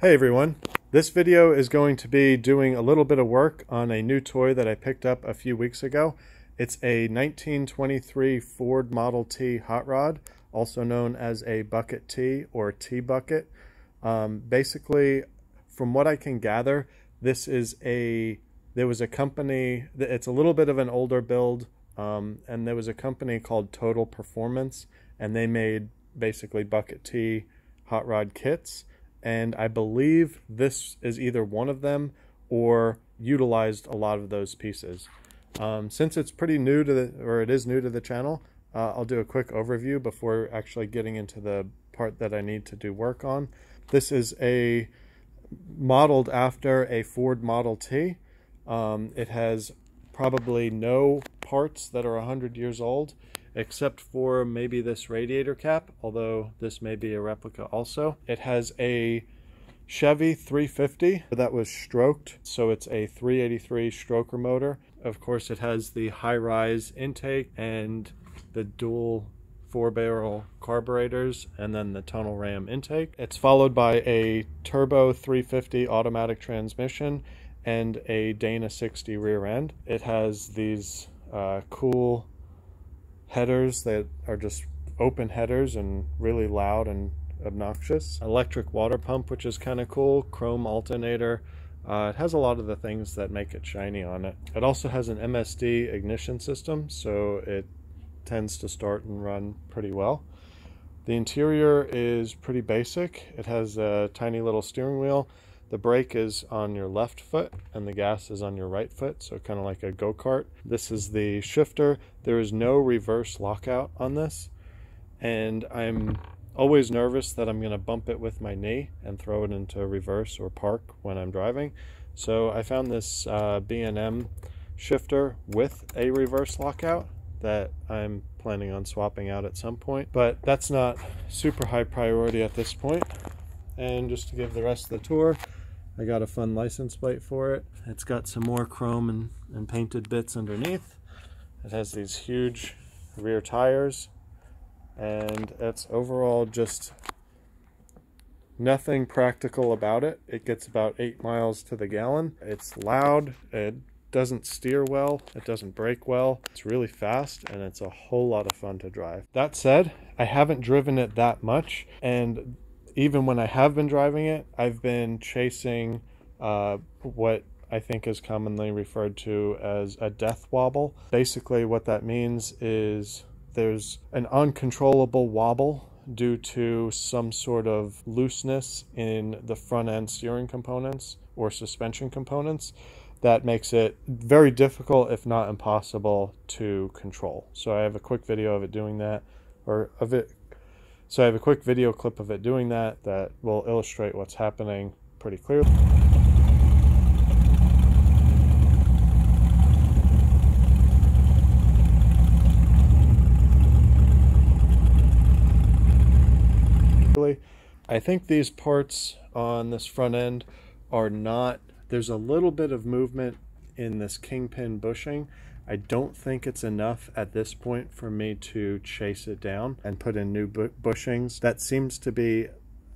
Hey everyone, this video is going to be doing a little bit of work on a new toy that I picked up a few weeks ago. It's a 1923 Ford Model T hot rod, also known as a bucket T or T bucket. Um, basically, from what I can gather, this is a there was a company it's a little bit of an older build um, and there was a company called Total Performance and they made basically bucket T hot rod kits and I believe this is either one of them or utilized a lot of those pieces. Um, since it's pretty new to the, or it is new to the channel, uh, I'll do a quick overview before actually getting into the part that I need to do work on. This is a modeled after a Ford Model T. Um, it has probably no parts that are 100 years old except for maybe this radiator cap, although this may be a replica also. It has a Chevy 350 that was stroked, so it's a 383 stroker motor. Of course, it has the high-rise intake and the dual four-barrel carburetors and then the tunnel ram intake. It's followed by a turbo 350 automatic transmission and a Dana 60 rear end. It has these uh, cool headers that are just open headers and really loud and obnoxious. Electric water pump, which is kind of cool. Chrome alternator. Uh, it has a lot of the things that make it shiny on it. It also has an MSD ignition system, so it tends to start and run pretty well. The interior is pretty basic. It has a tiny little steering wheel the brake is on your left foot and the gas is on your right foot, so kind of like a go-kart. This is the shifter. There is no reverse lockout on this, and I'm always nervous that I'm going to bump it with my knee and throw it into reverse or park when I'm driving. So I found this uh, B&M shifter with a reverse lockout that I'm planning on swapping out at some point, but that's not super high priority at this point. And just to give the rest of the tour, I got a fun license plate for it. It's got some more chrome and, and painted bits underneath. It has these huge rear tires and it's overall just nothing practical about it. It gets about eight miles to the gallon. It's loud. It doesn't steer well. It doesn't brake well. It's really fast and it's a whole lot of fun to drive. That said, I haven't driven it that much and even when I have been driving it, I've been chasing uh, what I think is commonly referred to as a death wobble. Basically, what that means is there's an uncontrollable wobble due to some sort of looseness in the front end steering components or suspension components that makes it very difficult, if not impossible, to control. So I have a quick video of it doing that, or of it so I have a quick video clip of it doing that that will illustrate what's happening pretty clearly. I think these parts on this front end are not, there's a little bit of movement in this kingpin bushing I don't think it's enough at this point for me to chase it down and put in new bu bushings. That seems to be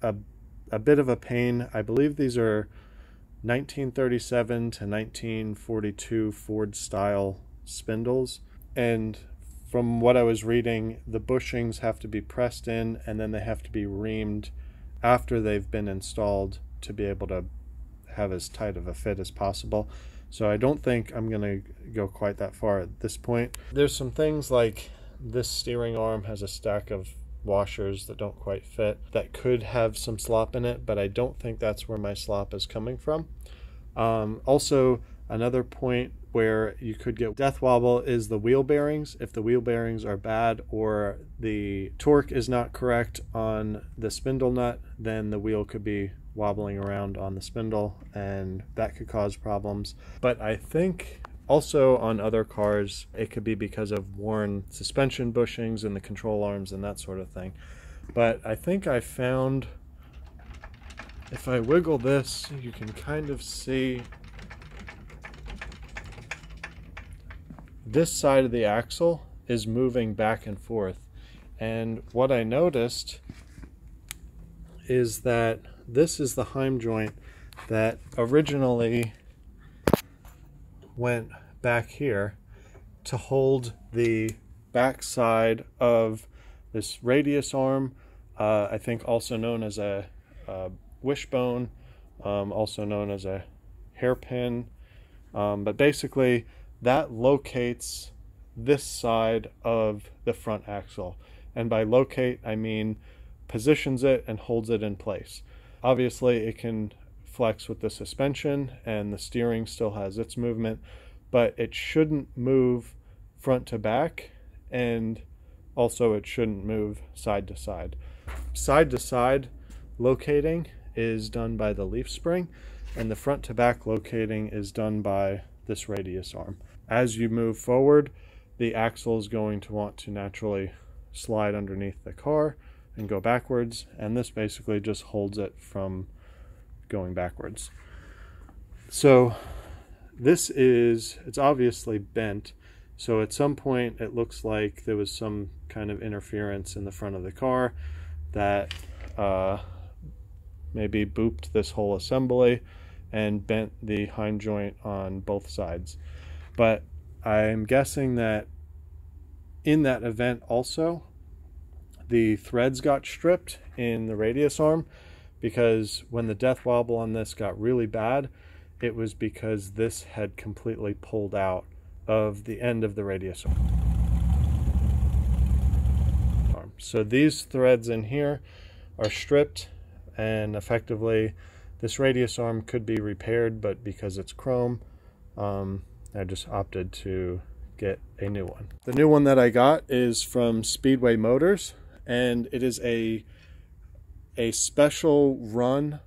a, a bit of a pain. I believe these are 1937 to 1942 Ford style spindles. And from what I was reading, the bushings have to be pressed in and then they have to be reamed after they've been installed to be able to have as tight of a fit as possible. So I don't think I'm going to go quite that far at this point. There's some things like this steering arm has a stack of washers that don't quite fit that could have some slop in it, but I don't think that's where my slop is coming from. Um, also, another point where you could get death wobble is the wheel bearings. If the wheel bearings are bad or the torque is not correct on the spindle nut, then the wheel could be wobbling around on the spindle and that could cause problems. But I think also on other cars it could be because of worn suspension bushings and the control arms and that sort of thing. But I think I found if I wiggle this you can kind of see this side of the axle is moving back and forth and what I noticed is that this is the Heim joint that originally went back here to hold the back side of this radius arm, uh, I think also known as a, a wishbone, um, also known as a hairpin. Um, but basically, that locates this side of the front axle. And by locate, I mean positions it and holds it in place. Obviously, it can flex with the suspension and the steering still has its movement, but it shouldn't move front to back and also it shouldn't move side to side. Side to side locating is done by the leaf spring and the front to back locating is done by this radius arm. As you move forward, the axle is going to want to naturally slide underneath the car and go backwards and this basically just holds it from going backwards. So this is, it's obviously bent. So at some point it looks like there was some kind of interference in the front of the car that uh, maybe booped this whole assembly and bent the Heim joint on both sides. But I'm guessing that in that event also, the threads got stripped in the radius arm because when the death wobble on this got really bad, it was because this had completely pulled out of the end of the radius arm. So these threads in here are stripped and effectively this radius arm could be repaired, but because it's chrome, um, I just opted to get a new one. The new one that I got is from Speedway Motors and it is a a special run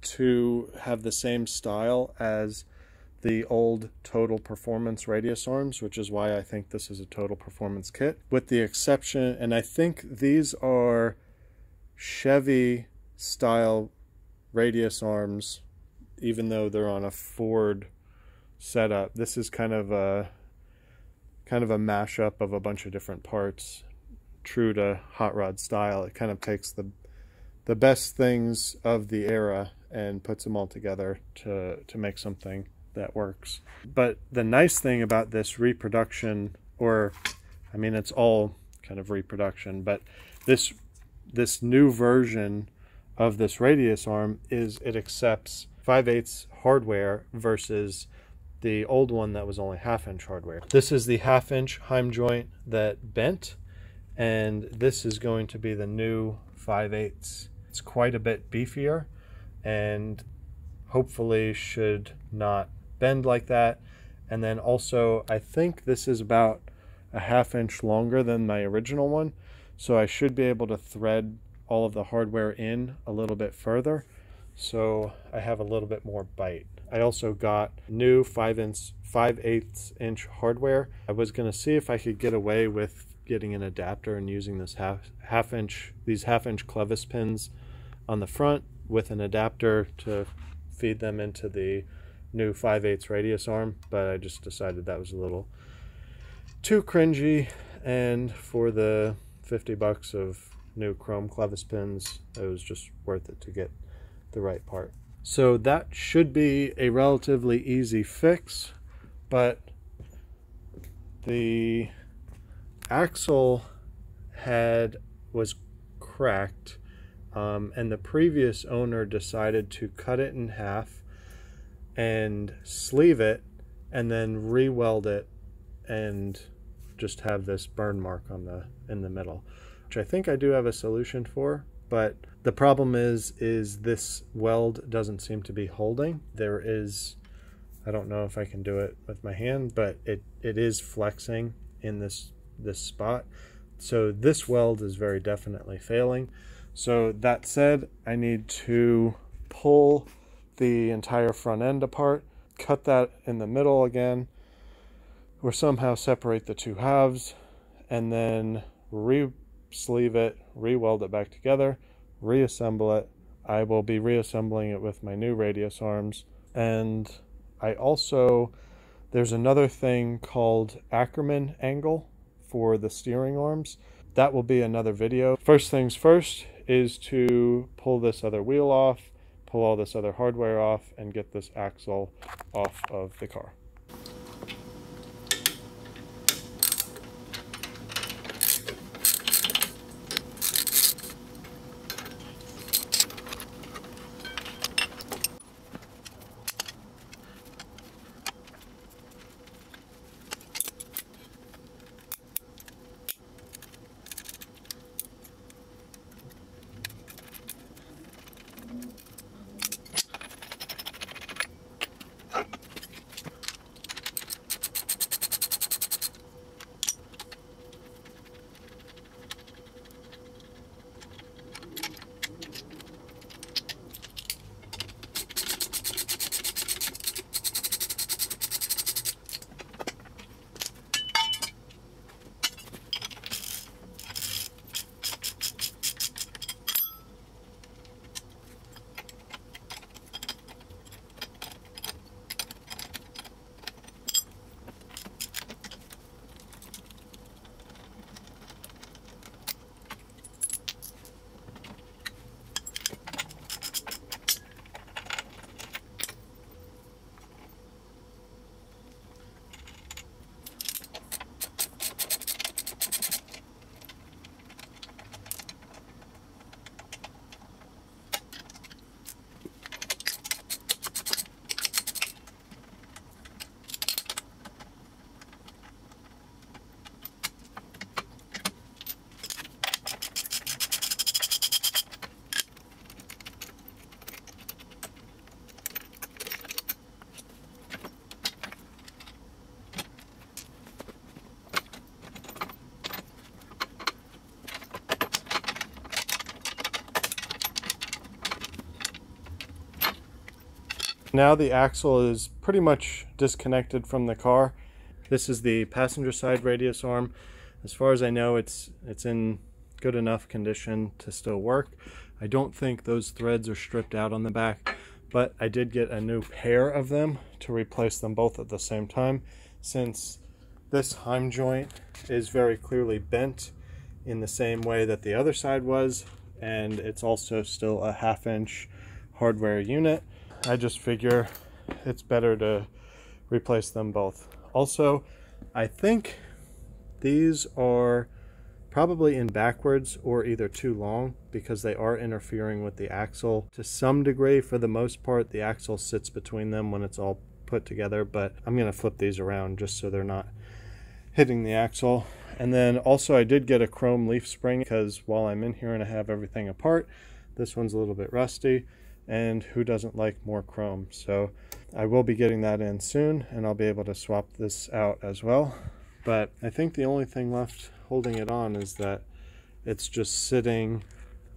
to have the same style as the old Total Performance radius arms, which is why I think this is a Total Performance kit. With the exception, and I think these are Chevy style radius arms, even though they're on a Ford setup. This is kind of a kind of a mashup of a bunch of different parts true to hot rod style. It kind of takes the the best things of the era and puts them all together to to make something that works. But the nice thing about this reproduction or I mean it's all kind of reproduction, but this this new version of this radius arm is it accepts 5 8 hardware versus the old one that was only half inch hardware. This is the half inch Heim joint that bent and this is going to be the new 5 8 It's quite a bit beefier and hopefully should not bend like that. And then also, I think this is about a half inch longer than my original one. So I should be able to thread all of the hardware in a little bit further. So I have a little bit more bite. I also got new 5 inch 5 8 inch hardware. I was going to see if I could get away with getting an adapter and using this half half inch these half inch clevis pins on the front with an adapter to feed them into the new 5 8 radius arm but I just decided that was a little too cringy. And for the 50 bucks of new chrome clevis pins it was just worth it to get the right part. So that should be a relatively easy fix but the axle had was cracked um, and the previous owner decided to cut it in half and sleeve it and then re-weld it and just have this burn mark on the in the middle which I think I do have a solution for but the problem is is this weld doesn't seem to be holding. There is I don't know if I can do it with my hand but it it is flexing in this this spot. So this weld is very definitely failing. So that said, I need to pull the entire front end apart, cut that in the middle again, or somehow separate the two halves, and then re-sleeve it, re-weld it back together, reassemble it. I will be reassembling it with my new radius arms. And I also, there's another thing called Ackerman angle for the steering arms. That will be another video. First things first is to pull this other wheel off, pull all this other hardware off, and get this axle off of the car. Now the axle is pretty much disconnected from the car. This is the passenger side radius arm. As far as I know, it's it's in good enough condition to still work. I don't think those threads are stripped out on the back, but I did get a new pair of them to replace them both at the same time since this heim joint is very clearly bent in the same way that the other side was and it's also still a half inch hardware unit. I just figure it's better to replace them both. Also, I think these are probably in backwards or either too long because they are interfering with the axle to some degree. For the most part, the axle sits between them when it's all put together, but I'm going to flip these around just so they're not hitting the axle. And then also I did get a chrome leaf spring because while I'm in here and I have everything apart, this one's a little bit rusty and who doesn't like more chrome? So I will be getting that in soon and I'll be able to swap this out as well. But I think the only thing left holding it on is that it's just sitting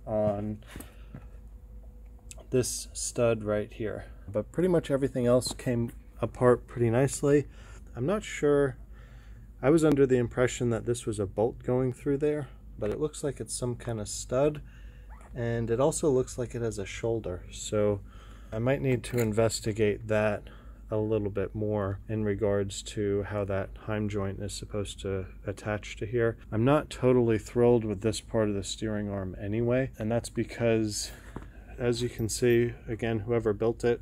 on this stud right here. But pretty much everything else came apart pretty nicely. I'm not sure. I was under the impression that this was a bolt going through there but it looks like it's some kind of stud and it also looks like it has a shoulder so I might need to investigate that a little bit more in regards to how that heim joint is supposed to attach to here. I'm not totally thrilled with this part of the steering arm anyway, and that's because as you can see, again, whoever built it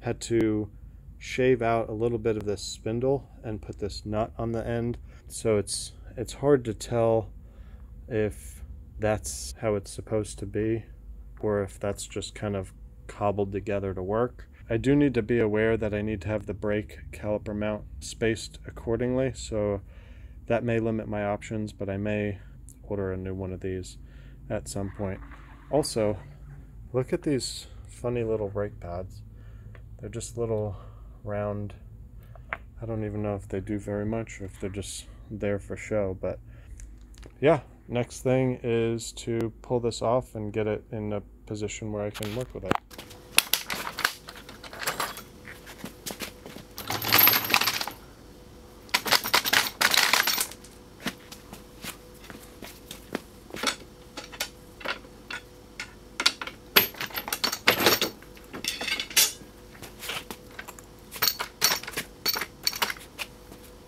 had to shave out a little bit of this spindle and put this nut on the end. So it's it's hard to tell if that's how it's supposed to be, or if that's just kind of cobbled together to work. I do need to be aware that I need to have the brake caliper mount spaced accordingly, so that may limit my options, but I may order a new one of these at some point. Also, look at these funny little brake pads. They're just little round, I don't even know if they do very much or if they're just there for show, but yeah, Next thing is to pull this off and get it in a position where I can work with it.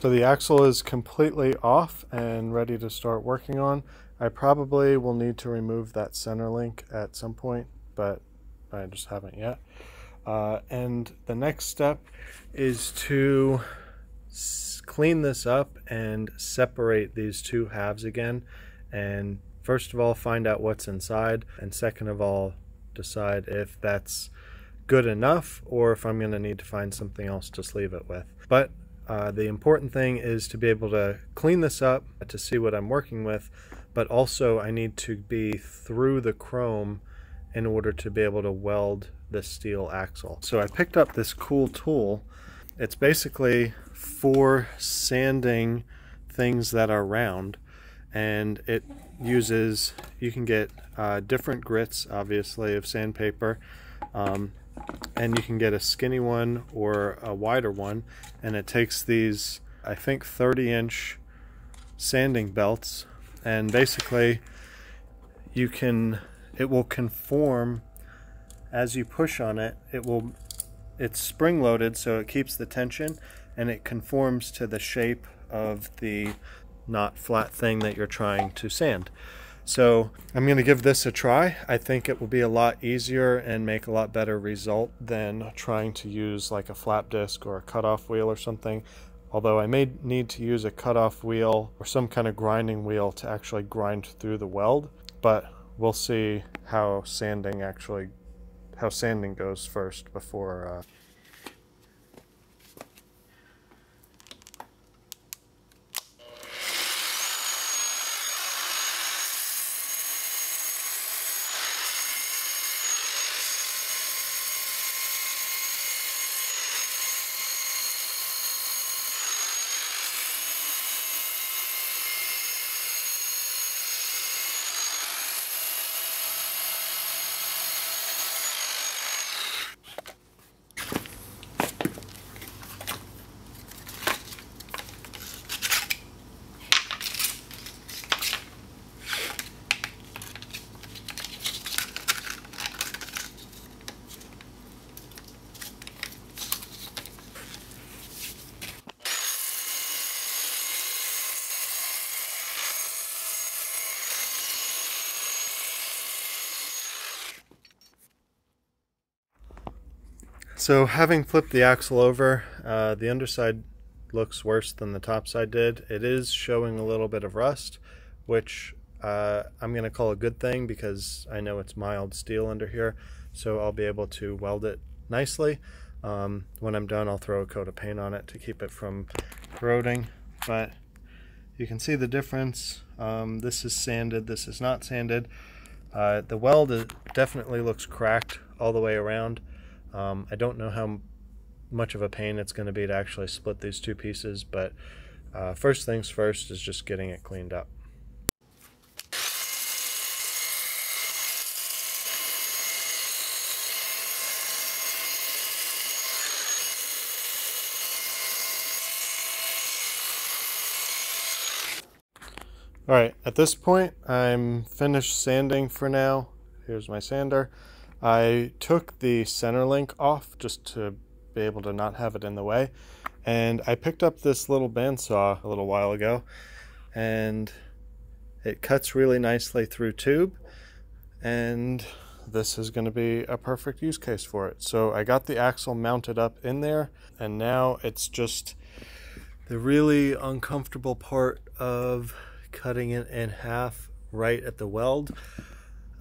So the axle is completely off and ready to start working on. I probably will need to remove that center link at some point, but I just haven't yet. Uh, and the next step is to clean this up and separate these two halves again. And first of all, find out what's inside. And second of all, decide if that's good enough or if I'm going to need to find something else to sleeve it with. But uh, the important thing is to be able to clean this up to see what I'm working with, but also I need to be through the chrome in order to be able to weld the steel axle. So I picked up this cool tool. It's basically for sanding things that are round and it uses, you can get uh, different grits obviously of sandpaper um, and you can get a skinny one or a wider one. And it takes these I think 30 inch sanding belts. And basically you can it will conform as you push on it. It will it's spring loaded so it keeps the tension and it conforms to the shape of the not flat thing that you're trying to sand so I'm going to give this a try. I think it will be a lot easier and make a lot better result than trying to use like a flap disc or a cutoff wheel or something. Although I may need to use a cutoff wheel or some kind of grinding wheel to actually grind through the weld, but we'll see how sanding actually, how sanding goes first before uh, So having flipped the axle over, uh, the underside looks worse than the top side did. It is showing a little bit of rust, which uh, I'm going to call a good thing because I know it's mild steel under here, so I'll be able to weld it nicely. Um, when I'm done, I'll throw a coat of paint on it to keep it from corroding, but you can see the difference. Um, this is sanded, this is not sanded. Uh, the weld definitely looks cracked all the way around. Um, I don't know how much of a pain it's going to be to actually split these two pieces, but uh, first things first is just getting it cleaned up. Alright, at this point I'm finished sanding for now. Here's my sander. I took the center link off just to be able to not have it in the way. And I picked up this little bandsaw a little while ago and it cuts really nicely through tube and this is going to be a perfect use case for it. So I got the axle mounted up in there and now it's just the really uncomfortable part of cutting it in half right at the weld.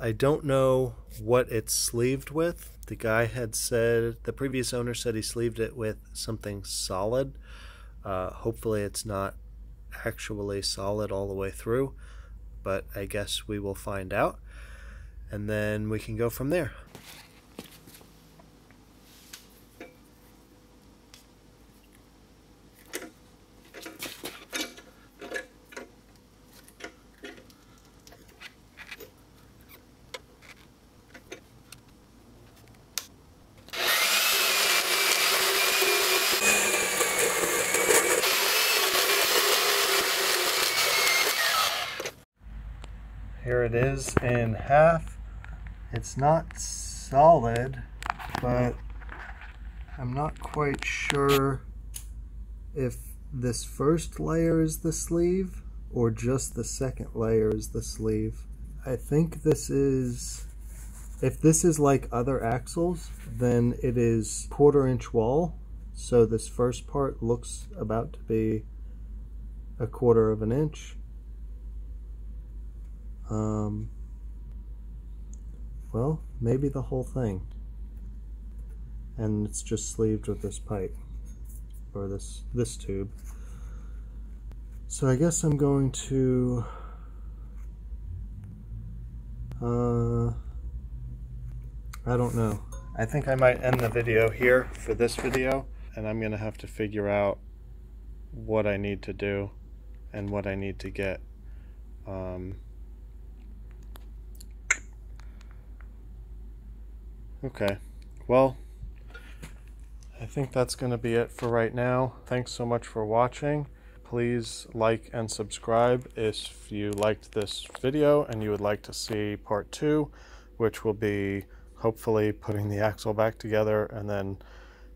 I don't know what it's sleeved with. The guy had said, the previous owner said he sleeved it with something solid. Uh, hopefully, it's not actually solid all the way through, but I guess we will find out. And then we can go from there. Here it is in half. It's not solid, but I'm not quite sure if this first layer is the sleeve or just the second layer is the sleeve. I think this is, if this is like other axles, then it is quarter inch wall. So this first part looks about to be a quarter of an inch. Um, well, maybe the whole thing. And it's just sleeved with this pipe, or this, this tube. So I guess I'm going to uh, I don't know. I think I might end the video here for this video and I'm gonna have to figure out what I need to do and what I need to get um, okay. Well I think that's gonna be it for right now. Thanks so much for watching. Please like and subscribe if you liked this video and you would like to see part two, which will be hopefully putting the axle back together and then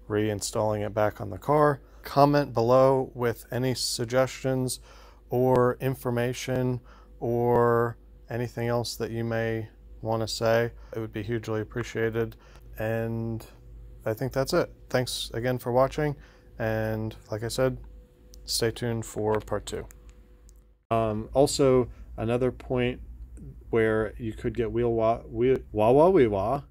reinstalling it back on the car. Comment below with any suggestions or information or anything else that you may want to say. It would be hugely appreciated. And I think that's it. Thanks again for watching. And like I said, stay tuned for part two. Um, also, another point where you could get wheel wah wheel wah wah wee wah